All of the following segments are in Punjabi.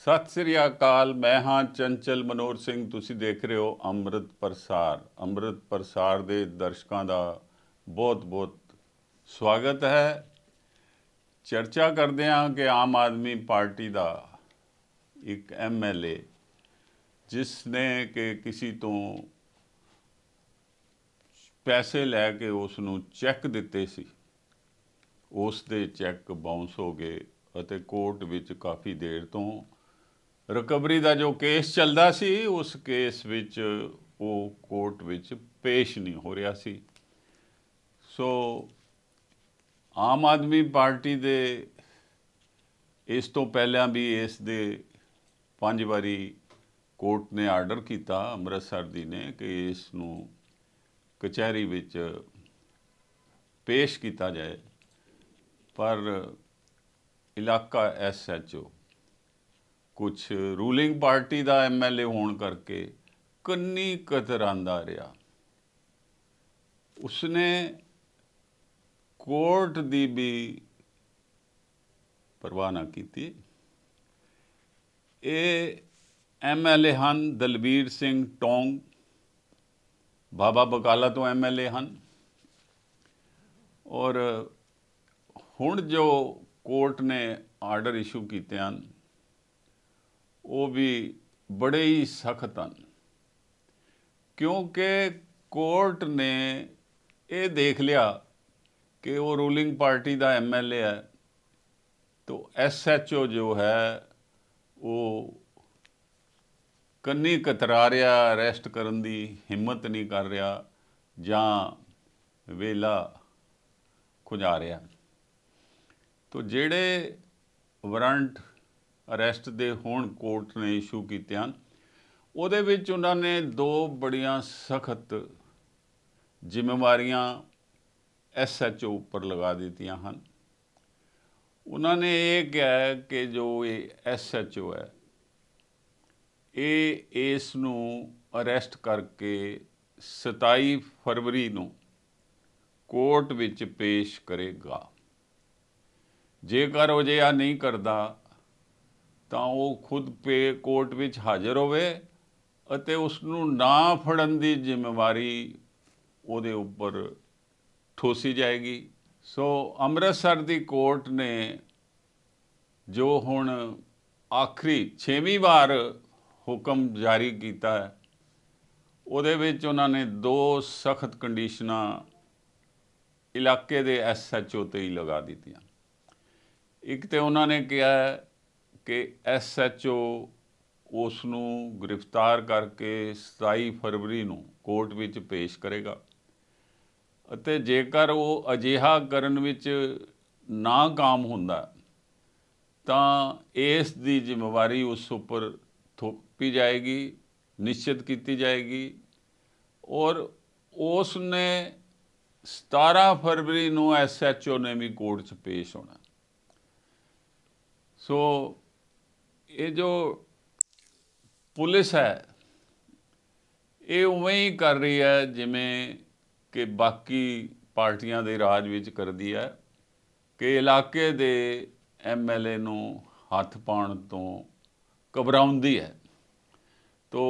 ਸਤਿ ਸ੍ਰੀ ਅਕਾਲ, ਮੈਂ ਹਾਂ ਚੰਚਲ ਮਨੋਰ ਸਿੰਘ। ਤੁਸੀਂ ਦੇਖ ਰਹੇ ਹੋ ਅੰਮ੍ਰਿਤ ਪ੍ਰਸਾਰ। ਅੰਮ੍ਰਿਤ ਪ੍ਰਸਾਰ ਦੇ ਦਰਸ਼ਕਾਂ ਦਾ ਬਹੁਤ-ਬਹੁਤ ਸਵਾਗਤ ਹੈ। ਚਰਚਾ ਕਰਦੇ ਹਾਂ ਕਿ ਆਮ ਆਦਮੀ ਪਾਰਟੀ ਦਾ ਇੱਕ ਐਮਐਲਏ ਜਿਸ ਨੇ ਕਿ ਕਿਸੇ ਤੋਂ ਪੈਸੇ ਲੈ ਕੇ ਉਸ ਨੂੰ ਚੈੱਕ ਦਿੱਤੇ ਸੀ। ਉਸ ਦੇ ਚੈੱਕ ਬਾਉਂਸ ਹੋ ਗਏ ਅਤੇ ਕੋਰਟ ਵਿੱਚ ਕਾਫੀ ਦੇਰ ਤੋਂ ਰਿਕਵਰੀ ਦਾ ਜੋ ਕੇਸ ਚੱਲਦਾ ਸੀ, ਉਸ ਕੇਸ ਵਿੱਚ ਉਹ ਕੋਰਟ ਵਿੱਚ ਪੇਸ਼ ਨਹੀਂ ਹੋ ਰਿਹਾ ਸੀ। ਸੋ ਆਮ ਆਦਮੀ ਪਾਰਟੀ ਦੇ ਇਸ ਤੋਂ ਪਹਿਲਾਂ ਵੀ ਇਸ ਦੇ ਪੰਜ ਵਾਰੀ ਕੋਰਟ ਨੇ ਆਰਡਰ ਕੀਤਾ, ਅੰਮ੍ਰਿਤਸਰ ਦੀ ਨੇ, ਕਿ ਇਸ ਨੂੰ ਕਚਹਿਰੀ ਵਿੱਚ ਪੇਸ਼ ਕੀਤਾ ਜਾਏ। ਪਰ ਇਲਾਕਾ ਐਸਐਚਓ ਕੁਝ ਰੂਲਿੰਗ ਪਾਰਟੀ ਦਾ ਐਮਐਲਏ ਹੋਣ ਕਰਕੇ ਕੰਨੀ ਕਤਰਾਂਦਾ ਰਿਹਾ। ਉਸਨੇ ਕੋਰਟ ਦੀ ਵੀ ਪਰਵਾਹ ਨਾ ਕੀਤੀ। ਇਹ ਐਮਐਲਏ ਹਨ ਦਲਬੀਰ ਸਿੰਘ ਟੋਂਗ। ਬਾਬਾ ਬਕਾਲਾ ਤੋਂ ਐਮਐਲਏ ਹਨ। ਔਰ ਹੁਣ ਜੋ ਕੋਰਟ ਨੇ ਆਰਡਰ ਇਸ਼ੂ ਕੀਤੇ ਹਨ ਉਹ ਵੀ ਬੜੇ ਹੀ ਸਖਤ ਹਨ। ਕਿਉਂਕਿ ਕੋਰਟ ਨੇ ਇਹ ਦੇਖ ਲਿਆ ਕਿ ਉਹ ਰੂਲਿੰਗ ਪਾਰਟੀ ਦਾ ਐਮਐਲਏ ਹੈ तो ਐਸਐਚਓ ਜੋ ਹੈ, ਉਹ ਕੰਨੀ ਕਤਰਾ ਰਿਹਾ, ਅਰੈਸਟ ਕਰਨ ਦੀ ਹਿੰਮਤ ਨਹੀਂ ਕਰ ਰਿਹਾ, ਜਾਂ ਵੇਲਾ ਖੁਜਾ ਰਿਹਾ। ਤੋ ਜਿਹੜੇ ਵਾਰੰਟ ਅਰੈਸਟ ਦੇ ਹੁਣ ਕੋਰਟ ਨੇ ਇਸ਼ੂ ਕੀਤੇ ਹਨ। ਉਹਦੇ ਵਿੱਚ ਉਹਨਾਂ ਨੇ ਦੋ ਬੜੀਆਂ ਸਖਤ ਜ਼ਿੰਮੇਵਾਰੀਆਂ ਐਸਐਚਓ ਉੱਪਰ ਲਗਾ ਦਿੱਤੀਆਂ ਹਨ। ਉਹਨਾਂ ਨੇ ਇਹ ਕਿਹਾ ਕਿ ਜੋ ਇਹ ਐਸਐਚਓ ਹੈ, ਇਹ ਇਸ ਨੂੰ ਅਰੈਸਟ ਕਰਕੇ 27 ਫਰਵਰੀ ਨੂੰ ਕੋਰਟ ਵਿੱਚ ਪੇਸ਼ ਕਰੇਗਾ। ਜੇਕਰ ਉਹ ਜਿਹਾ ਨਹੀਂ ਕਰਦਾ ਤਾਂ ਉਹ ਖੁਦ ਪੇ ਕੋਰਟ ਵਿੱਚ ਹਾਜ਼ਰ ਹੋਵੇ ਅਤੇ ਉਸ ਨੂੰ ਨਾ ਫੜਨ ਦੀ ਜ਼ਿੰਮੇਵਾਰੀ ਉਹਦੇ ਉੱਪਰ ਠੋਸੀ ਜਾਏਗੀ। ਸੋ ਅੰਮ੍ਰਿਤਸਰ ਦੀ ਕੋਰਟ ਨੇ ਜੋ ਹੁਣ ਆਖਰੀ 6ਵੀਂ ਵਾਰ ਹੁਕਮ ਜਾਰੀ ਕੀਤਾ ਹੈ, ਉਹਦੇ ਵਿੱਚ ਉਹਨਾਂ ਨੇ ਦੋ ਸਖਤ ਕੰਡੀਸ਼ਨਾਂ ਇਲਾਕੇ ਦੇ ਐਸਐਚਓ ਤੇ ਹੀ ਲਗਾ ਦਿੱਤੀਆਂ। ਇੱਕ ਤੇ ਉਹਨਾਂ ਨੇ ਕਿਹਾ ਕਿ ਐਸਐਚਓ ਉਸ ਨੂੰ ਗ੍ਰਿਫਤਾਰ ਕਰਕੇ 27 ਫਰਵਰੀ ਨੂੰ ਕੋਰਟ ਵਿੱਚ ਪੇਸ਼ ਕਰੇਗਾ। ਅਤੇ ਜੇਕਰ ਉਹ ਅਜਿਹਾ ਕਰਨ ਵਿੱਚ ਨਾ ਕਾਮ ਹੁੰਦਾ, ਤਾਂ ਇਸ ਦੀ ਜ਼ਿੰਮੇਵਾਰੀ ਉਸ ਉੱਪਰ ਥੋਪੀ ਜਾਏਗੀ, ਨਿਸ਼ਚਿਤ ਕੀਤੀ ਜਾਏਗੀ ਔਰ ਉਸ ਨੇ 17 ਫਰਵਰੀ ਨੂੰ ਐਸਐਚਓ ਨੇ ਵੀ ਕੋਰਟ 'ਚ ਪੇਸ਼ ਹੋਣਾ। ਸੋ ਇਹ ਜੋ ਪੁਲਿਸ ਹੈ, ਇਹ ਉਵੇਂ ਹੀ ਕਰ ਰਹੀ ਹੈ ਜਿਵੇਂ ਕਿ ਬਾਕੀ ਪਾਰਟੀਆਂ ਦੇ ਰਾਜ ਵਿੱਚ ਕਰਦੀ ਹੈ ਕਿ ਇਲਾਕੇ ਦੇ ਐਮਐਲਏ ਨੂੰ ਹੱਥ ਪਾਉਣ ਤੋਂ ਘਬਰਾਉਂਦੀ ਹੈ। ਤੋ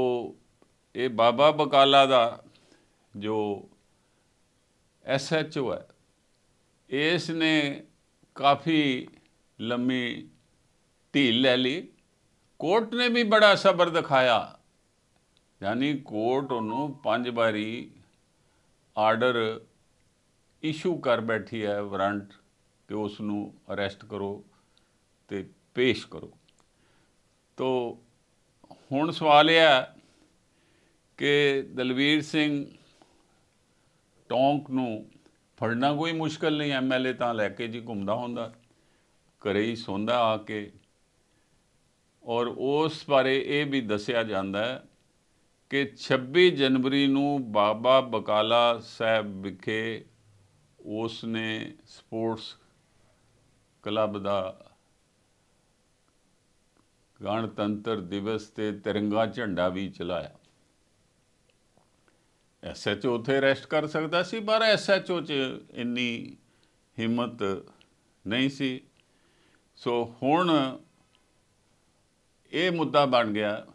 ਇਹ ਬਾਬਾ ਬਕਾਲਾ ਦਾ ਜੋ ਐਸਐਚਓ ਹੈ, ਇਸ ਨੇ ਕਾਫੀ ਲੰਮੀ ਢੀਲ ਲੈ ਲਈ। ਕੋਰਟ ਨੇ ਵੀ ਬੜਾ ਸਬਰ ਦਿਖਾਇਆ। ਯਾਨੀ ਕੋਰਟ ਉਹਨੂੰ ਪੰਜ ਵਾਰੀ ਆਰਡਰ ਇਸ਼ੂ ਕਰ ਬੈਠੀ ਹੈ ਵਾਰੰਟ ਕਿ ਉਸ ਨੂੰ ਅਰੈਸਟ ਕਰੋ ਤੇ ਪੇਸ਼ ਕਰੋ। ਤੋ ਹੁਣ ਸਵਾਲ ਇਹ ਹੈ ਕਿ ਦਲਵੀਰ ਸਿੰਘ ਟੌਂਕ ਨੂੰ ਫੜਨਾ ਕੋਈ ਮੁਸ਼ਕਲ ਨਹੀਂ ਐਮਐਲਏ ਤਾਂ ਲੈ ਕੇ ਜੀ ਘੁੰਮਦਾ ਹੁੰਦਾ, ਘਰੇ ਹੀ ਸੌਂਦਾ ਆ ਕੇ। ਔਰ ਉਸ ਬਾਰੇ ਇਹ ਵੀ ਦੱਸਿਆ ਜਾਂਦਾ ਹੈ ਕਿ 26 ਜਨਵਰੀ ਨੂੰ ਬਾਬਾ ਬਕਾਲਾ ਸਾਹਿਬ ਵਿਖੇ ਉਸ ਨੇ ਸਪੋਰਟਸ ਕਲੱਬ ਦਾ ਗਣਤੰਤਰ ਦਿਵਸ ਤੇ ਤਿਰੰਗਾ ਝੰਡਾ ਵੀ ਚਲਾਇਆ। ਐਸਐਚਓ ਉਥੇ ਰੈਸਟ ਕਰ ਸਕਦਾ ਸੀ, ਪਰ ਐਸਐਚਓ 'ਚ ਇੰਨੀ ਹਿੰਮਤ ਨਹੀਂ ਸੀ। ਸੋ ਹੁਣ ਇਹ ਮੁੱਦਾ ਬਣ ਗਿਆ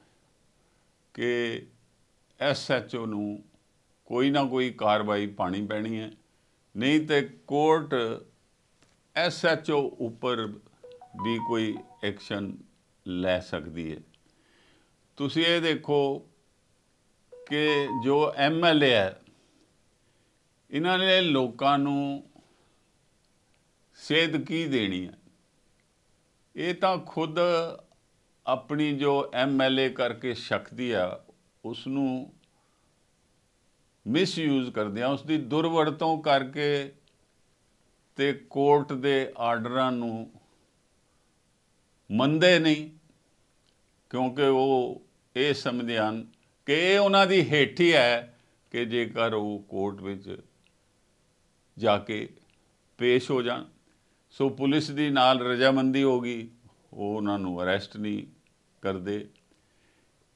ਕਿ ਐਸਐਚਓ ਨੂੰ ਕੋਈ ਨਾ ਕੋਈ ਕਾਰਵਾਈ ਪਾਣੀ ਪੈਣੀ ਹੈ। ਨਹੀਂ ਤੇ ਕੋਰਟ ਐਸਐਚਓ ਉੱਪਰ ਵੀ ਕੋਈ ਐਕਸ਼ਨ ਲੈ ਸਕਦੀ ਹੈ। ਤੁਸੀਂ ਇਹ ਦੇਖੋ ਕਿ ਜੋ ਐਮਐਲਏ ਹੈ, ਇਹਨਾਂ ਨੇ ਲੋਕਾਂ ਨੂੰ ਸੇਧ ਕੀ ਦੇਣੀ ਹੈ। ਇਹ ਤਾਂ ਖੁਦ ਆਪਣੀ ਜੋ ਐਮਐਲਏ ਕਰਕੇ ਸ਼ਕਤੀ ਆ ਉਸ ਨੂੰ ਮਿਸਯੂਜ਼ ਕਰਦੇ ਆ। ਉਸ ਦੀ ਦੁਰਵਰਤੋਂ ਕਰਕੇ ਤੇ ਕੋਰਟ ਦੇ ਆਰਡਰਾਂ ਨੂੰ ਮੰਨਦੇ ਨਹੀਂ, ਕਿਉਂਕਿ ਉਹ ਇਹ ਸਮਝਦੇ ਹਨ ਕਿ ਇਹ ਉਹਨਾਂ ਦੀ ਹੇਠੀ ਹੈ ਕਿ ਜੇਕਰ ਉਹ ਕੋਰਟ ਵਿੱਚ ਜਾ ਕੇ ਪੇਸ਼ ਹੋ ਜਾਣ। ਸੋ ਪੁਲਿਸ ਦੀ ਨਾਲ ਰਜਾਮੰਦੀ ਹੋ ਗਈ, ਉਹ ਉਹਨਾਂ ਨੂੰ ਅਰੈਸਟ ਨਹੀਂ ਕਰਦੇ।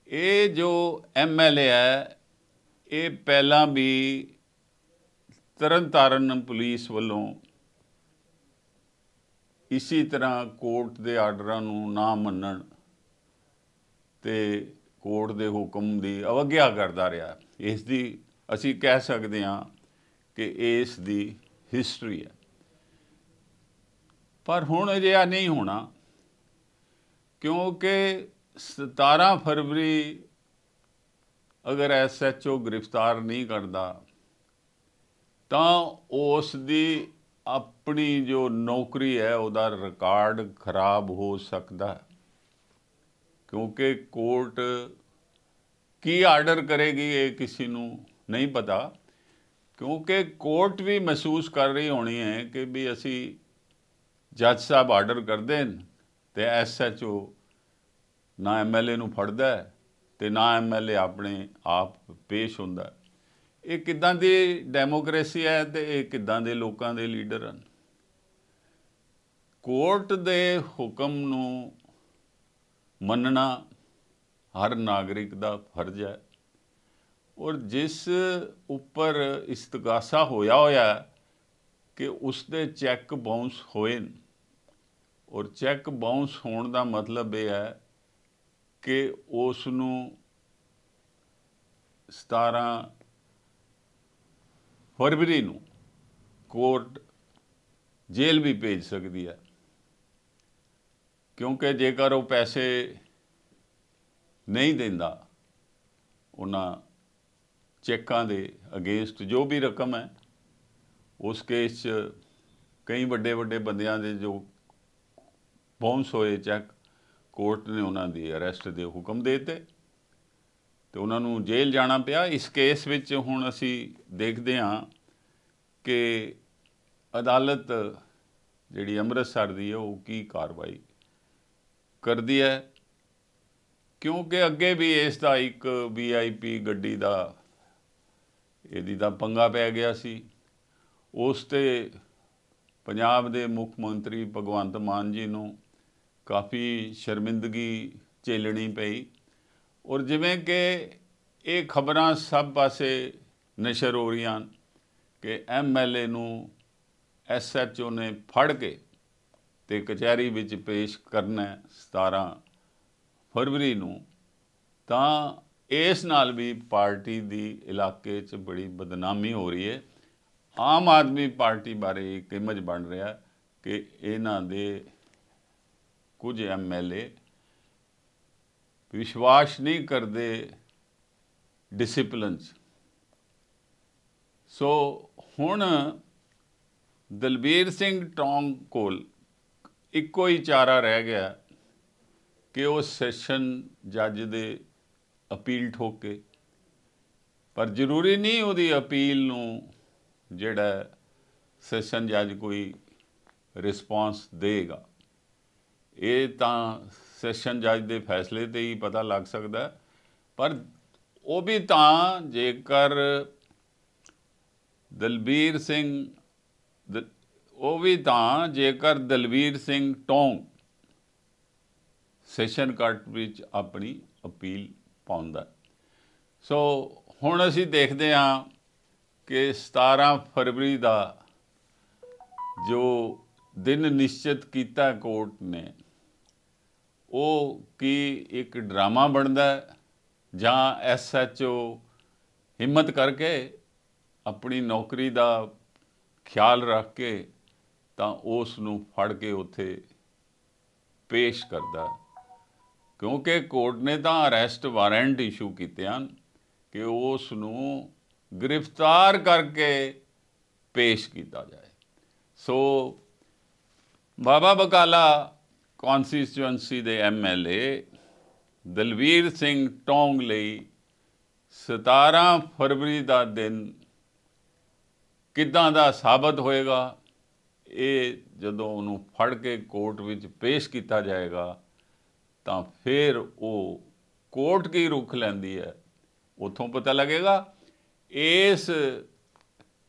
ਇਹ ਜੋ ਐਮਐਲਏ ਹੈ, ਇਹ ਪਹਿਲਾਂ ਵੀ ਤਰਨਤਾਰਨ ਪੁਲਿਸ ਵੱਲੋਂ ਇਸੇ ਤਰ੍ਹਾਂ ਕੋਰਟ ਦੇ ਆਰਡਰਾਂ ਨੂੰ ਨਾ ਮੰਨਣ ਤੇ ਕੋਰਟ ਦੇ ਹੁਕਮ ਦੀ ਅਵਗਿਆ ਕਰਦਾ ਰਿਹਾ। ਇਸ ਦੀ ਅਸੀਂ ਕਹਿ ਸਕਦੇ ਹਾਂ ਕਿ ਇਸ ਦੀ ਹਿਸਟਰੀ ਹੈ। ਪਰ ਹੁਣ ਅਜਿਹਾ ਨਹੀਂ ਹੋਣਾ, ਕਿਉਂਕਿ 17 ਫਰਵਰੀ ਅਗਰ ਐਸਐਚਓ ਗ੍ਰਿਫਤਾਰ ਨਹੀਂ ਕਰਦਾ, ਤਾਂ ਉਸ ਦੀ ਆਪਣੀ ਜੋ ਨੌਕਰੀ ਹੈ, ਉਹਦਾ ਰਿਕਾਰਡ ਖਰਾਬ ਹੋ ਸਕਦਾ ਹੈ। ਕਿਉਂਕਿ ਕੋਰਟ ਕੀ ਆਰਡਰ ਕਰੇਗੀ ਇਹ ਕਿਸੇ ਨੂੰ ਨਹੀਂ ਪਤਾ। ਕਿਉਂਕਿ ਕੋਰਟ ਵੀ ਮਹਿਸੂਸ ਕਰ ਰਹੀ ਹੋਣੀ ਹੈ ਕਿ ਵੀ ਅਸੀਂ ਜੱਜ ਸਾਹਿਬ ਆਰਡਰ ਕਰਦੇ ਨੇ ਤੇ ਐਸਐਚਓ ਨਾ ਐਮਐਲਏ ਨੂੰ ਫੜਦਾ ਤੇ ਨਾ ਐਮਐਲਏ ਆਪਣੇ ਆਪ ਪੇਸ਼ ਹੁੰਦਾ ਇਹ ਕਿਦਾਂ ਦੀ ਡੈਮੋਕ੍ਰੇਸੀ ਹੈ ਤੇ ਇਹ ਕਿਦਾਂ ਦੇ ਲੋਕਾਂ ਦੇ ਲੀਡਰ ਹਨ? ਕੋਰਟ ਦੇ ਹੁਕਮ ਨੂੰ ਮੰਨਣਾ ਹਰ ਨਾਗਰਿਕ ਦਾ ਫਰਜ਼ ਹੈ। ਔਰ ਜਿਸ ਉੱਪਰ ਇਸਤਗਾਸਾ ਹੋਇਆ ਹੋਇਆ ਕਿ ਉਸ ਦੇ ਚੈੱਕ ਬਾਉਂਸ ਹੋਏ ਔਰ ਚੈੱਕ ਬਾਉਂਸ ਹੋਣ ਦਾ ਮਤਲਬ ਇਹ ਹੈ ਕਿ ਉਸ ਨੂੰ 17 ਫਰਵਰੀ ਨੂੰ ਕੋਰਟ ਜੇਲ੍ਹ ਵੀ ਭੇਜ ਸਕਦੀ ਹੈ। ਕਿਉਂਕਿ ਜੇਕਰ ਉਹ ਪੈਸੇ ਨਹੀਂ ਦਿੰਦਾ, ਉਹਨਾਂ ਚੈੱਕਾਂ ਦੇ ਅਗੇਂਸਟ ਜੋ ਵੀ ਰਕਮ ਹੈ, ਉਸ ਕੇਸ 'ਚ ਕਈ ਵੱਡੇ ਵੱਡੇ ਬੰਦਿਆਂ ਦੇ ਜੋ ਬਾਉਂਸ ਹੋਏ ਚੈੱਕ ਕੋਰਟ ਨੇ ਉਹਨਾਂ ਦੀ ਅਰੈਸਟ ਦੇ ਹੁਕਮ ਦੇ ਦਿੱਤੇ ਤੇ ਉਹਨਾਂ ਨੂੰ ਜੇਲ੍ਹ ਜਾਣਾ ਪਿਆ। ਇਸ ਕੇਸ ਵਿੱਚ ਹੁਣ ਅਸੀਂ ਦੇਖਦੇ ਹਾਂ ਕਿ ਅਦਾਲਤ ਜਿਹੜੀ ਅੰਮ੍ਰਿਤਸਰ ਦੀ ਹੈ, ਉਹ ਕੀ ਕਾਰਵਾਈ ਕਰਦੀ ਹੈ, ਕਿਉਂਕਿ ਅੱਗੇ ਵੀ ਇਸ ਦਾ ਇੱਕ ਵੀਆਈਪੀ ਗੱਡੀ ਦਾ ਇਹਦੀ ਦਾ ਪੰਗਾ ਪੈ ਗਿਆ ਸੀ। ਉਸ ਤੇ ਪੰਜਾਬ ਦੇ ਮੁੱਖ ਮੰਤਰੀ ਭਗਵੰਤ ਮਾਨ ਜੀ ਨੂੰ ਕਾਫੀ ਸ਼ਰਮਿੰਦਗੀ ਝੇਲਣੀ ਪਈ। ਔਰ ਜਿਵੇਂ ਕਿ ਇਹ ਖਬਰਾਂ ਸਭ ਪਾਸੇ ਨਸ਼ਰ ਹੋ ਰਹੀਆਂ ਕਿ ਐਮਐਲਏ ਨੂੰ ਐਸਐਚਓ ਨੇ ਫੜ ਕੇ ਤੇ ਕਚਹਿਰੀ ਵਿੱਚ ਪੇਸ਼ ਕਰਨਾ 17 ਫਰਵਰੀ ਨੂੰ। ਤਾਂ ਇਸ ਨਾਲ ਵੀ ਪਾਰਟੀ ਦੀ ਇਲਾਕੇ 'ਚ ਬੜੀ ਬਦਨਾਮੀ ਹੋ ਰਹੀ ਹੈ। ਆਮ ਆਦਮੀ ਪਾਰਟੀ ਬਾਰੇ ਇੱਕ ਇਮੇਜ ਬਣ ਰਿਹਾ ਕਿ ਇਹਨਾਂ ਦੇ ਕੁਝ ਐਮਐਲਏ ਵਿਸ਼ਵਾਸ ਨਹੀਂ ਕਰਦੇ ਡਿਸਪਲਿਨ 'ਚ। ਸੋ ਹੁਣ ਦਲਬੀਰ ਸਿੰਘ ਟੌਂਗ ਕੋਲ ਇੱਕੋ ਹੀ ਚਾਰਾ ਰਹਿ ਗਿਆ ਕਿ ਉਹ ਸੈਸ਼ਨ ਜੱਜ ਦੇ ਅਪੀਲ ਠੋਕੇ। ਪਰ ਜ਼ਰੂਰੀ ਨਹੀਂ ਉਹਦੀ ਅਪੀਲ ਨੂੰ ਜਿਹੜਾ ਸੈਸ਼ਨ ਜੱਜ ਕੋਈ ਰਿਸਪਾਂਸ ਦੇਗਾ। ਇਹ ਤਾਂ ਸੈਸ਼ਨ ਜੱਜ ਦੇ ਫੈਸਲੇ ਤੇ ਹੀ ਪਤਾ ਲੱਗ ਸਕਦਾ ਪਰ ਉਹ ਵੀ ਤਾਂ ਜੇਕਰ ਦਲਬੀਰ ਸਿੰਘ ਉਹ ਵੀ ਤਾਂ ਜੇਕਰ ਦਲਬੀਰ ਸਿੰਘ ਟੋਂਗ ਸੈਸ਼ਨ ਕੋਰਟ ਵਿੱਚ ਆਪਣੀ ਅਪੀਲ ਪਾਉਂਦਾ ਸੋ ਹੁਣ ਅਸੀਂ ਦੇਖਦੇ ਹਾਂ ਕਿ 17 ਫਰਵਰੀ ਦਾ ਜੋ ਦਿਨ ਨਿਸ਼ਚਿਤ ਕੀਤਾ ਕੋਰਟ ਨੇ ਉਹ ਕੀ ਇੱਕ ਡਰਾਮਾ ਬਣਦਾ ਹੈ ਜਾਂ ਐਸਐਚਓ ਹਿੰਮਤ ਕਰਕੇ ਆਪਣੀ ਨੌਕਰੀ ਦਾ ਖਿਆਲ ਰੱਖ ਕੇ ਤਾਂ ਉਸ ਨੂੰ ਫੜ ਕੇ ਉੱਥੇ ਪੇਸ਼ ਕਰਦਾ ਕਿਉਂਕਿ ਕੋਰਟ ਨੇ ਤਾਂ ਅਰੈਸਟ ਵਾਰੰਟ ਇਸ਼ੂ ਕੀਤੇ ਹਨ ਕਿ ਉਸ ਨੂੰ ਗ੍ਰਿਫਤਾਰ ਕਰਕੇ ਪੇਸ਼ ਕੀਤਾ ਜਾਏ। ਸੋ ਬਾਬਾ ਬਕਾਲਾ ਕਨਸਟੀਚੁਐਂਸੀ ਦੇ ਐਮਐਲਏ ਦਲਵੀਰ ਸਿੰਘ ਟੋਂਗ ਲਈ 17 ਫਰਵਰੀ ਦਾ ਦਿਨ ਕਿੱਦਾਂ ਦਾ ਸਾਬਤ ਹੋਏਗਾ, ਇਹ ਜਦੋਂ ਉਹਨੂੰ ਫੜ ਕੇ ਕੋਰਟ ਵਿੱਚ ਪੇਸ਼ ਕੀਤਾ ਜਾਏਗਾ, ਤਾਂ ਫਿਰ ਉਹ ਕੋਰਟ ਕੀ ਰੁਖ ਲੈਂਦੀ ਹੈ, ਉਥੋਂ ਪਤਾ ਲੱਗੇਗਾ। ਇਸ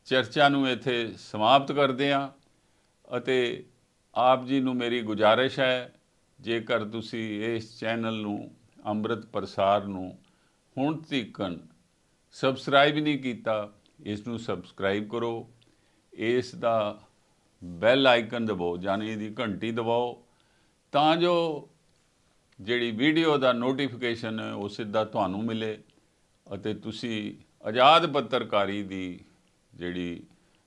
ਚਰਚਾ ਨੂੰ ਇੱਥੇ ਸਮਾਪਤ ਕਰਦੇ ਹਾਂ ਅਤੇ ਆਪ ਜੀ ਨੂੰ ਮੇਰੀ ਗੁਜਾਰਿਸ਼ ਹੈ, ਜੇਕਰ ਤੁਸੀਂ ਇਸ ਚੈਨਲ ਨੂੰ, ਅੰਮ੍ਰਿਤ ਪ੍ਰਸਾਰ ਨੂੰ ਹੁਣ ਤੀਕਨ ਸਬਸਕ੍ਰਾਈਬ ਨਹੀਂ ਕੀਤਾ, ਇਸ ਨੂੰ ਸਬਸਕ੍ਰਾਈਬ ਕਰੋ। ਇਸ ਦਾ ਬੈਲ ਆਈਕਨ ਦਬਾਓ, ਯਾਨੀ ਇਹਦੀ ਘੰਟੀ ਦਬਾਓ। ਤਾਂ ਜੋ ਜਿਹੜੀ ਵੀਡੀਓ ਦਾ ਨੋਟੀਫਿਕੇਸ਼ਨ ਹੈ, ਉਹ ਸਿੱਧਾ ਤੁਹਾਨੂੰ ਮਿਲੇ ਅਤੇ ਤੁਸੀਂ ਆਜ਼ਾਦ ਪੱਤਰਕਾਰੀ ਦੀ ਜਿਹੜੀ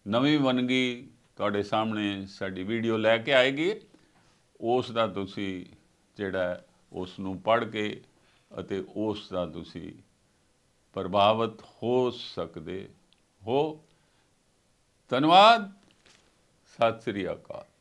ਨਵੀਂ ਵੰਨਗੀ ਤੁਹਾਡੇ ਸਾਹਮਣੇ ਸਾਡੀ ਵੀਡੀਓ ਲੈ ਕੇ ਆਏਗੀ। ਉਸ ਦਾ ਤੁਸੀਂ ਜਿਹੜਾ ਉਸ ਨੂੰ ਪੜ੍ਹ ਕੇ ਅਤੇ ਉਸ ਦਾ ਤੁਸੀਂ ਪ੍ਰਭਾਵਿਤ ਹੋ ਸਕਦੇ ਹੋ। ਧੰਨਵਾਦ। ਸਤਿ ਸ੍ਰੀ ਅਕਾਲ।